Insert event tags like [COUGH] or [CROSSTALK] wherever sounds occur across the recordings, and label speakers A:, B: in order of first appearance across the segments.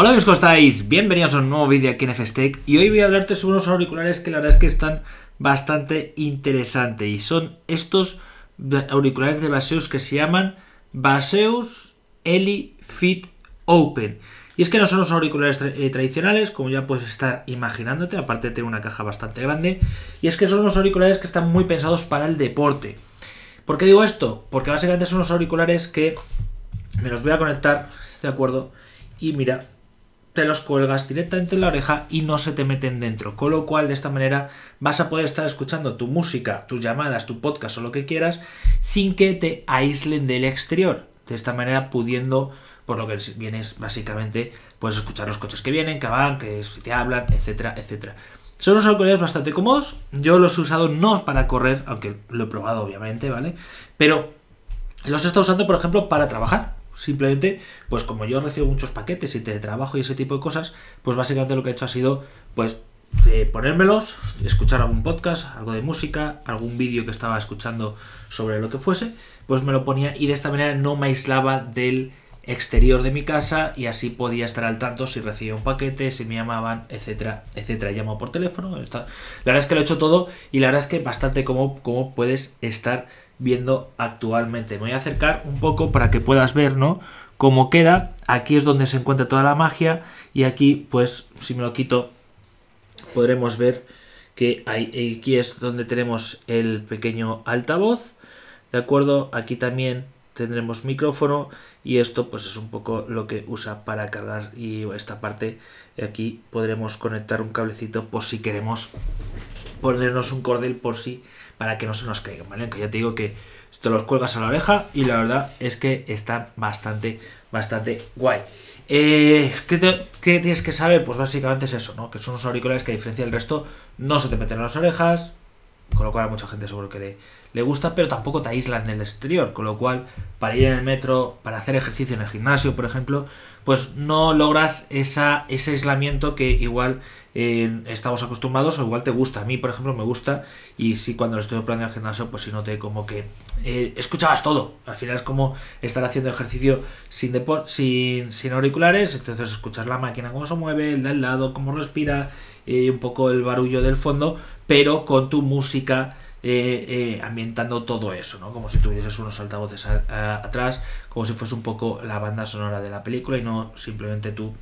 A: Hola amigos, ¿cómo estáis? Bienvenidos a un nuevo vídeo aquí en FSTEC y hoy voy a hablarte sobre unos auriculares que la verdad es que están bastante interesantes y son estos auriculares de Baseus que se llaman Baseus Eli Fit Open. Y es que no son los auriculares eh, tradicionales, como ya puedes estar imaginándote, aparte de tener una caja bastante grande, y es que son unos auriculares que están muy pensados para el deporte. ¿Por qué digo esto? Porque básicamente son unos auriculares que me los voy a conectar, ¿de acuerdo? Y mira, te los cuelgas directamente en la oreja y no se te meten dentro. Con lo cual, de esta manera, vas a poder estar escuchando tu música, tus llamadas, tu podcast o lo que quieras, sin que te aíslen del exterior. De esta manera, pudiendo, por lo que vienes básicamente, puedes escuchar los coches que vienen, que van, que te hablan, etcétera, etcétera. Son unos auriculares bastante cómodos. Yo los he usado no para correr, aunque lo he probado obviamente, ¿vale? Pero los he estado usando, por ejemplo, para trabajar. Simplemente, pues como yo recibo muchos paquetes y te trabajo y ese tipo de cosas, pues básicamente lo que he hecho ha sido, pues, ponérmelos, escuchar algún podcast, algo de música, algún vídeo que estaba escuchando sobre lo que fuese, pues me lo ponía y de esta manera no me aislaba del exterior de mi casa y así podía estar al tanto si recibía un paquete, si me llamaban, etcétera, etcétera. Llamo por teléfono. La verdad es que lo he hecho todo y la verdad es que bastante como, como puedes estar viendo actualmente. Me voy a acercar un poco para que puedas ver, ¿no? Cómo queda. Aquí es donde se encuentra toda la magia y aquí, pues, si me lo quito, podremos ver que aquí es donde tenemos el pequeño altavoz, ¿de acuerdo? Aquí también tendremos micrófono y esto pues es un poco lo que usa para cargar y esta parte aquí podremos conectar un cablecito por si queremos ponernos un cordel por si para que no se nos caigan, ¿vale? Que ya te digo que te los cuelgas a la oreja y la verdad es que están bastante, bastante guay. Eh, ¿qué, tienes que saber? Pues básicamente es eso, ¿no? Que son unos auriculares que a diferencia del resto no se te meten en las orejas, con lo cual a mucha gente seguro que le, le gusta, pero tampoco te aíslan del exterior, con lo cual para ir en el metro, para hacer ejercicio en el gimnasio, por ejemplo, pues no logras esa, ese aislamiento que igual eh, estamos acostumbrados o igual te gusta. A mí, por ejemplo, me gusta y sí cuando lo estoy en el gimnasio, pues si noté como que eh, escuchabas todo. Al final es como estar haciendo ejercicio sin, sin, sin auriculares, entonces escuchas la máquina cómo se mueve, el de al lado, cómo respira, y un poco el barullo del fondo, pero con tu música eh, eh, ambientando todo eso, ¿no? Como si tuvieses unos altavoces atrás, como si fuese un poco la banda sonora de la película y no simplemente tú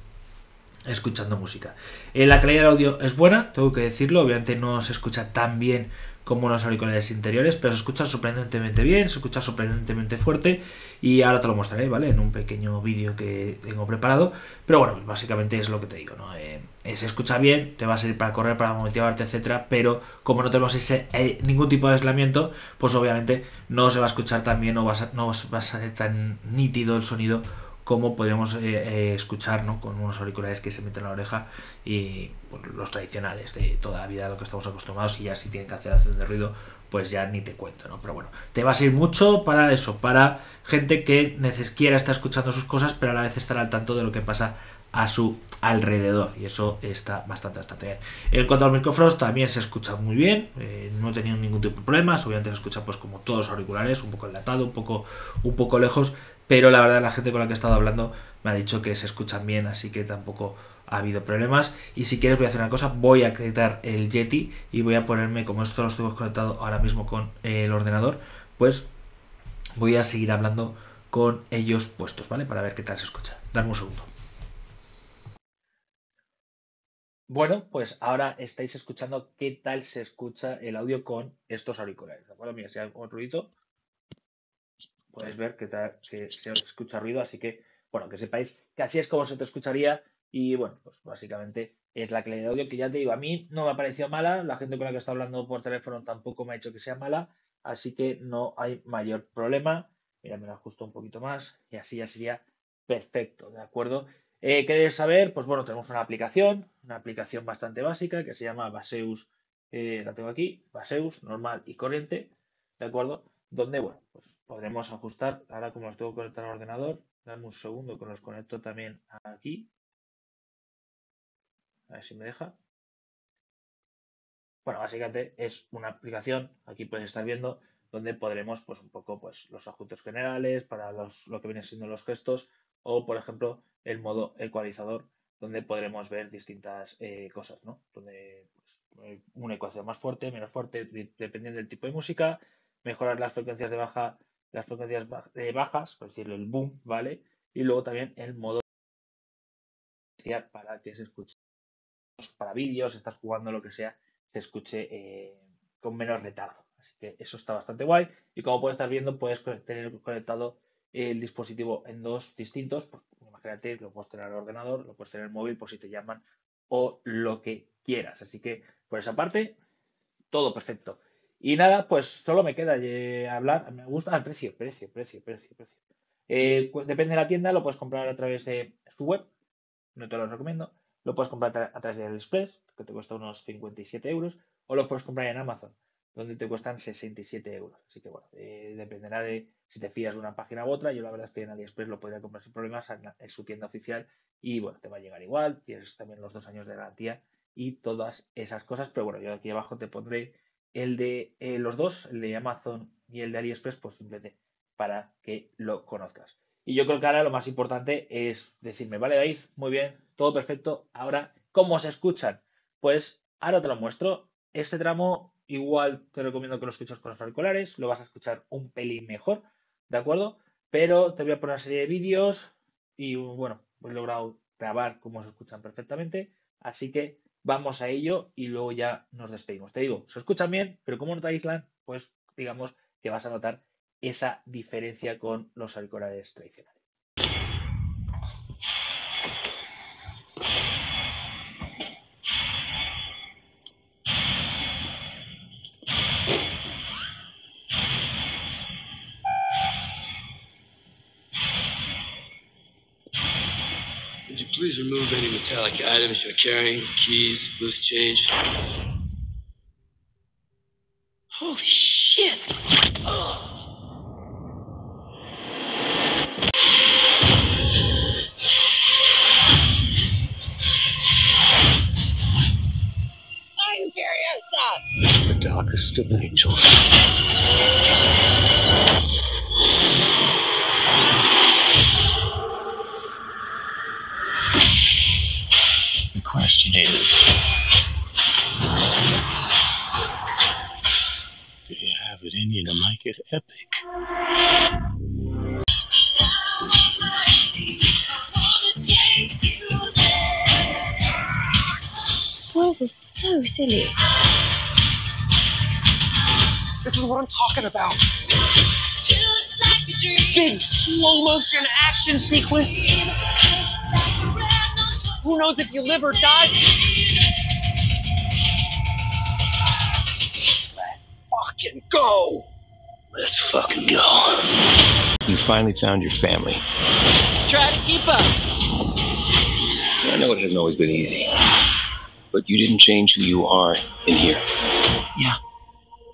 A: escuchando música. Eh, la calidad del audio es buena, tengo que decirlo, obviamente no se escucha tan bien como unos auriculares interiores, pero se escucha sorprendentemente bien, se escucha sorprendentemente fuerte y ahora te lo mostraré, ¿vale? En un pequeño vídeo que tengo preparado, pero bueno, básicamente es lo que te digo, ¿no? Eh, eh, se escucha bien, te va a servir para correr, para motivarte, etcétera, pero como no tenemos ese, ningún tipo de aislamiento, pues obviamente no se va a escuchar tan bien, no, vas no va a ser tan nítido el sonido como podríamos eh, eh, escuchar ¿no? con unos auriculares que se meten en la oreja y los tradicionales de toda la vida, a lo que estamos acostumbrados, y ya si tienen cancelación de ruido, pues ya ni te cuento, ¿no? Pero bueno, te va a ser mucho para eso, para gente que quiera estar escuchando sus cosas, pero a la vez estar al tanto de lo que pasa a su alrededor y eso está bastante bastante bien en cuanto al micrófonos también se escucha muy bien eh, no he tenido ningún tipo de problemas obviamente se escucha pues como todos los auriculares un poco enlatado un poco un poco lejos pero la verdad la gente con la que he estado hablando me ha dicho que se escuchan bien, así que tampoco ha habido problemas. Y si quieres voy a hacer una cosa, voy a quitar el Yeti y voy a ponerme, como esto lo estoy conectado ahora mismo con el ordenador, pues voy a seguir hablando con ellos puestos, ¿vale? Para ver qué tal se escucha. Dame un segundo. Bueno, pues ahora estáis escuchando qué tal se escucha el audio con estos auriculares, ¿de acuerdo? Mira, si un ruido, podéis ver que se, escucha ruido, así que, bueno, que sepáis que así es como se te escucharía y, bueno, pues básicamente es la calidad de audio que ya te digo, a mí no me ha parecido mala, la gente con la que está hablando por teléfono tampoco me ha dicho que sea mala, así que no hay mayor problema. Mira, me lo ajusto un poquito más y así ya sería perfecto, ¿de acuerdo? Eh, ¿Qué debes saber? Pues bueno, tenemos una aplicación, una aplicación bastante básica que se llama Baseus, eh, la tengo aquí, Baseus, normal y corriente, ¿de acuerdo? Donde, bueno, pues podremos ajustar, ahora como los tengo conectado al ordenador, dame un segundo que los conecto también aquí. A ver si me deja. Bueno, básicamente es una aplicación, aquí puedes estar viendo, donde podremos, pues un poco, pues los ajustes generales para los, lo que vienen siendo los gestos o, por ejemplo, el modo ecualizador donde podremos ver distintas eh, cosas, ¿no? Donde pues, una ecuación más fuerte, menos fuerte, dependiendo del tipo de música, mejorar las frecuencias de baja, las frecuencias bajas, por decirlo, el boom, ¿vale? Y luego también el modo para que se escuche para vídeos, estás jugando lo que sea, se escuche eh, con menos retardo. Así que eso está bastante guay. Y como puedes estar viendo, puedes tener conectado el dispositivo en dos distintos. Imagínate, lo puedes tener en el ordenador, lo puedes tener en el móvil por si te llaman o lo que quieras. Así que por esa parte, todo perfecto. Y nada, pues solo me queda eh, hablar. Me gusta el precio, precio, precio, precio, precio. Eh, depende de la tienda, lo puedes comprar a través de su web. No te lo recomiendo. Lo puedes comprar a través de AliExpress, que te cuesta unos 57 euros, o lo puedes comprar en Amazon, donde te cuestan 67 euros. Así que bueno, eh, dependerá de si te fías de una página u otra. Yo la verdad es que en AliExpress lo podría comprar sin problemas en su tienda oficial y bueno, te va a llegar igual. Tienes también los dos años de garantía y todas esas cosas. Pero bueno, yo aquí abajo te pondré el de eh, los dos, el de Amazon y el de AliExpress, pues simplemente para que lo conozcas. Y yo creo que ahora lo más importante es decirme, vale, David, muy bien, todo perfecto. Ahora, ¿cómo se escuchan? Pues ahora te lo muestro. Este tramo igual te recomiendo que lo escuches con los auriculares, lo vas a escuchar un pelín mejor, ¿de acuerdo? Pero te voy a poner una serie de vídeos y bueno, he logrado grabar cómo se escuchan perfectamente, así que vamos a ello y luego ya nos despedimos. Te digo, se escuchan bien, pero como no te pues digamos que vas a notar esa diferencia con los auriculares tradicionales.
B: Please remove any metallic items you're carrying? Keys, loose change. Holy shit! Ugh. The darkest of angels. Have it in you to make it epic?
C: Boys are so silly.
D: This is what I'm talking about. Big slow motion action sequence. Who knows if you live or die? Go.
B: Let's fucking go. You finally found your family.
D: Try to keep up.
B: I know it hasn't always been easy, but you didn't change who you are in here
D: Yeah,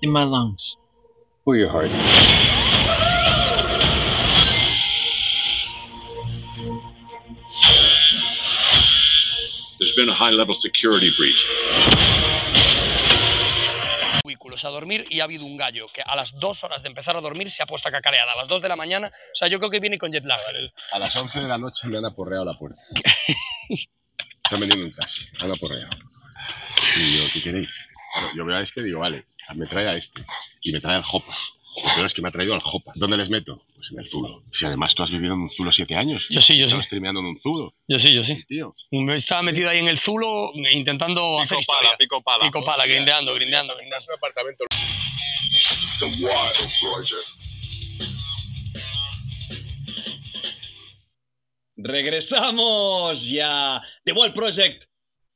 D: in my lungs.
B: or your heart.
E: There's been a high level security breach.
F: A dormir y ha habido un gallo que a las dos horas de empezar a dormir se ha puesto a cacarear a las dos de la mañana. O sea, yo creo que viene con jet lag.
G: A las 11 de la noche me han aporreado la puerta. [LAUGHS] Se han venido en un taxi, me han aporreado. Y yo, ¿qué queréis? Claro, yo veo a este y digo, vale, me trae a este. Y me trae al Jopa. Lo peor es que me ha traído al Jopa. ¿Dónde les meto? Pues en el Zulo. Si además tú has vivido en un Zulo siete años.
F: Yo sí, yo sí.
G: streameando en un Zulo,
F: Yo sí, yo sí.
G: tío.
F: Estaba metido ahí en el zulo intentando hacer historia.
G: pico pala.
F: Pico pala, grindeando, grindeando,
G: un apartamento.
H: Regresamos ya The Wall Project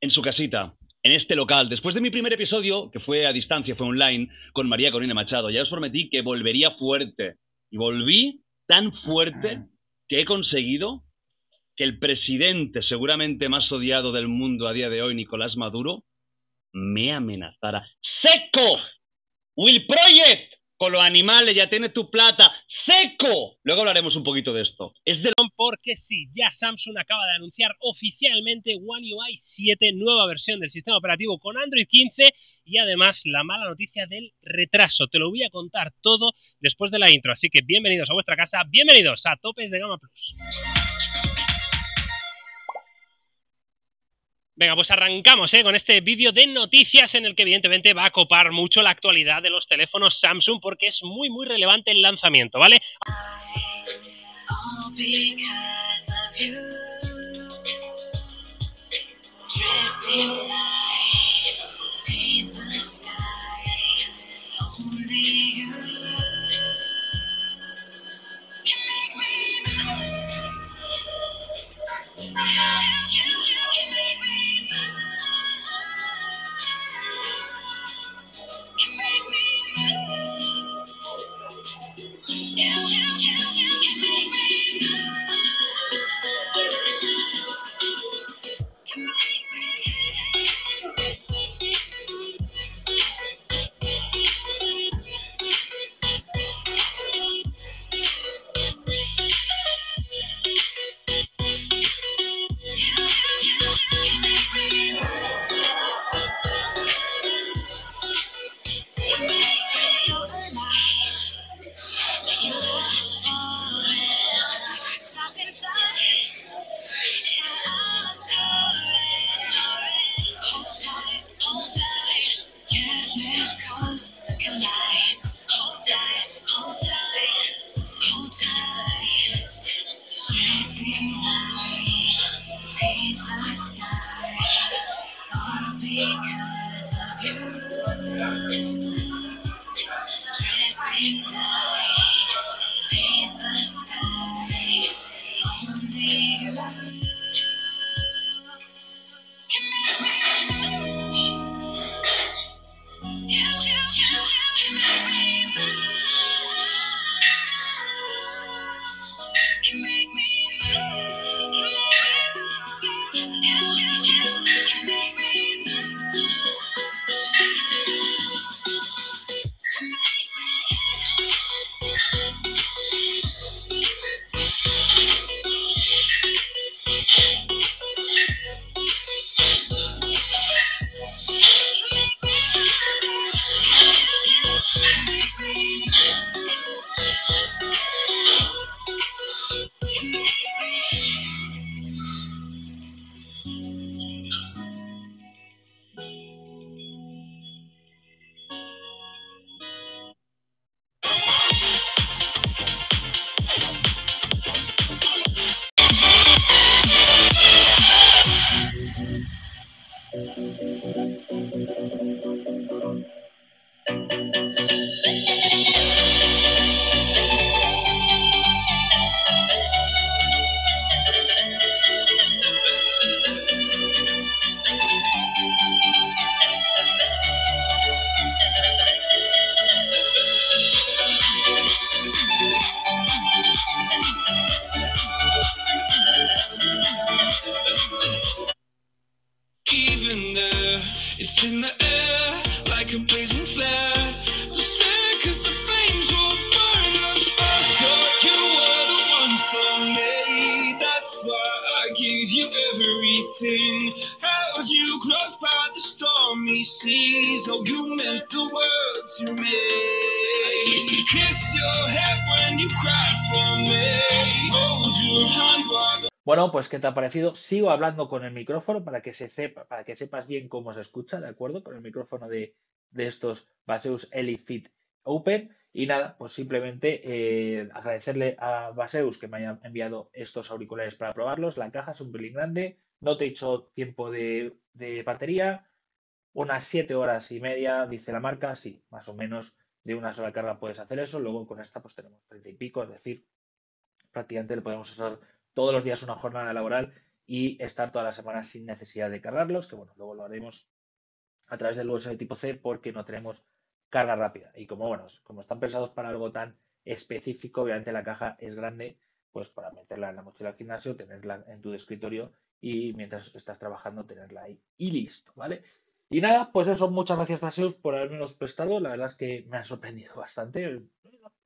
H: en su casita, en este local. Después de mi primer episodio, que fue a distancia, fue online, con María Corina Machado, ya os prometí que volvería fuerte. Y volví tan fuerte que he conseguido que el presidente seguramente más odiado del mundo a día de hoy, Nicolás Maduro, me amenazara. ¡Seco! Will Project! Con los animales, ya tienes tu plata. ¡Seco! Luego hablaremos un poquito de esto. Es de
I: porque sí, ya Samsung acaba de anunciar oficialmente One UI 7, nueva versión del sistema operativo con Android 15 y además la mala noticia del retraso. Te lo voy a contar todo después de la intro, así que bienvenidos a vuestra casa, bienvenidos a Topes de Gama Plus. Venga, pues arrancamos ¿eh? con este vídeo de noticias en el que evidentemente va a copar mucho la actualidad de los teléfonos Samsung porque es muy muy relevante el lanzamiento, ¿vale?
J: All because of you. Dripping
A: Bueno, pues ¿qué te ha parecido? Sigo hablando con el micrófono para que se sepa, para que sepas bien cómo se escucha, ¿de acuerdo? Con el micrófono de, de estos Baseus Elite Fit Open. Y nada, pues simplemente eh, agradecerle a Baseus que me haya enviado estos auriculares para probarlos. La caja es un pelín grande, no te he hecho tiempo de, de batería, unas 7 horas y media, dice la marca, sí, más o menos de una sola carga puedes hacer eso. Luego con esta pues tenemos 30 y pico, es decir, prácticamente le podemos usar todos los días una jornada laboral y estar toda la semana sin necesidad de cargarlos, que bueno, luego lo haremos a través del USB tipo C porque no tenemos carga rápida. Y como bueno, como están pensados para algo tan específico, obviamente la caja es grande, pues para meterla en la mochila al gimnasio, tenerla en tu escritorio y mientras estás trabajando tenerla ahí y listo, ¿vale? Y nada, pues eso, muchas gracias Paseus por habernos prestado, la verdad es que me ha sorprendido bastante.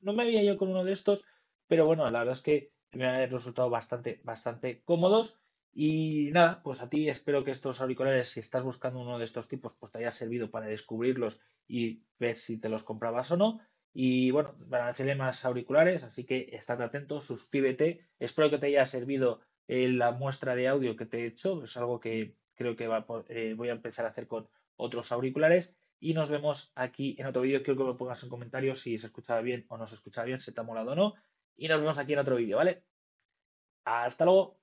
A: No me había yo con uno de estos, pero bueno, la verdad es que me han resultado bastante, bastante cómodos. Y nada, pues a ti espero que estos auriculares, si estás buscando uno de estos tipos, pues te haya servido para descubrirlos y ver si te los comprabas o no. Y bueno, van a hacerle más auriculares, así que estate atento, suscríbete. Espero que te haya servido eh, la muestra de audio que te he hecho. Es algo que creo que eh, voy a empezar a hacer con otros auriculares. Y nos vemos aquí en otro vídeo. Quiero que me pongas en comentarios si se escuchaba bien o no se escuchaba bien, si te ha molado o no. Y nos vemos aquí en otro vídeo, ¿vale? Hasta luego.